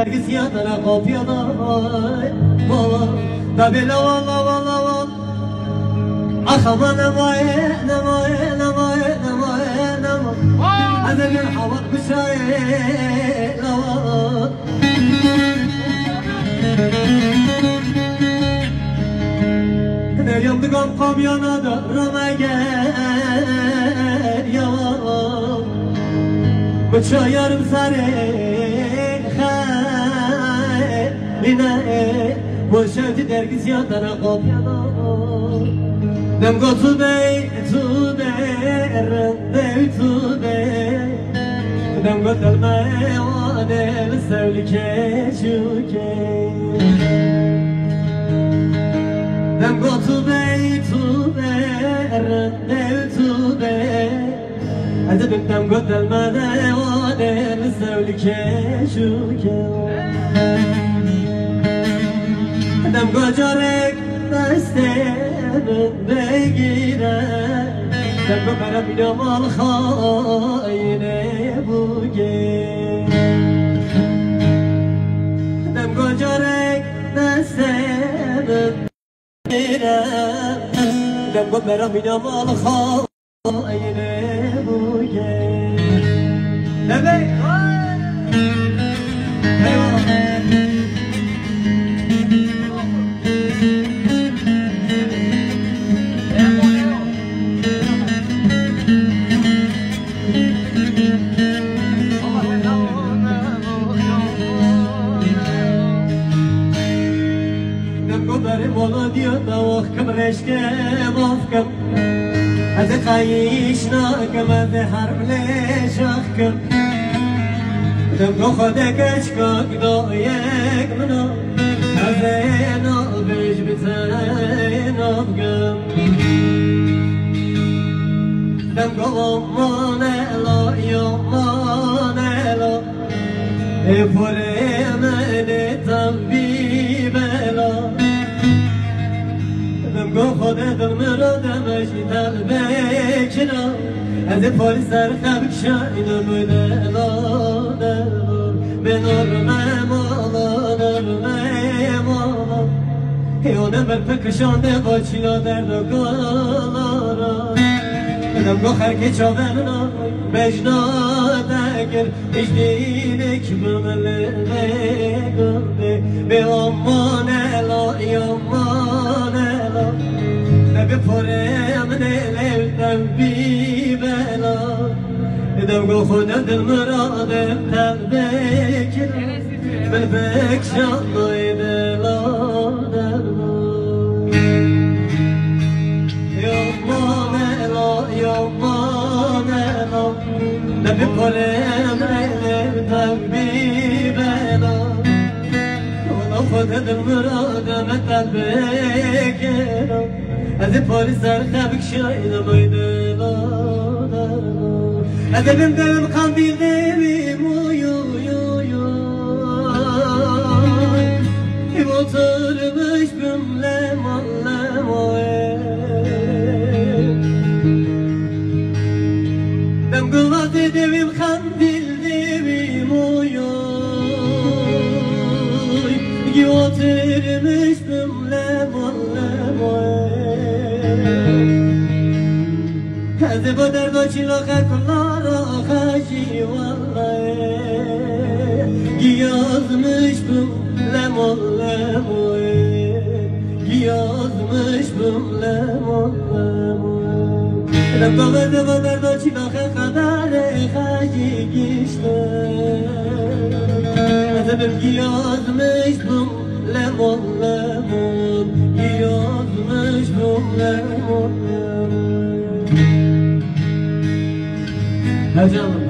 Herkes yadana kopyada Baba Da bir lavan lavan lavan Ah aman nemaye nemaye nemaye nemaye nemaye Hadi bir havat kuşaye lavan Ne yandık am kamyana da rama gel yavan Bıça yarım sare Haline Bu şevti dergis yatana kopyana Dem go today, today, rende today Dem go telme wane sevlike çuke Dem go today, today, rende today Hadi dem go telme wane sevlike çuke Dem امگاجارک دست من بگیره دم ببرم اینا مال خاینه بوگه دم گاجارک دست من بگیره دم ببرم اینا مال خاینه بر مولادیا دوخ کم رشته ماف کم. از قیش ناکم از هر ملشاخ کم. دم گو خود کچ کک دو یک منو. از اینا بیش بتناب کم. دم گو امان الا یمان الا. ای پر امنه گو خدا دلم را دل بکنا از پای سر خبک شایدم و دلاده به نرم مالا نرم مالا ایانه بر پکشانده قاچیلا در را گالارا بدم گو خرکی چاورنا بجنا دگر اجدینه که بمله نگرده به آمان Ne be porem ne levden bi bela Dem go khuda dil muradem tel bekir Bel bek şanlıydı la derdo Yaman ela yaman ela Hadi polisler kabik şayda mıydı la Edebim devim kandil devim Hadi bu derdo çilaka kullara haji vallahi Yazmış bu lemon lemon Yazmış bu lemon lemon Rabba vede bu derdo çilaka kadar haji gişte Hadi yazmış bu lemon lemon Yazmış bu lemon lemon 还有这样的